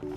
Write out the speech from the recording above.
Woo!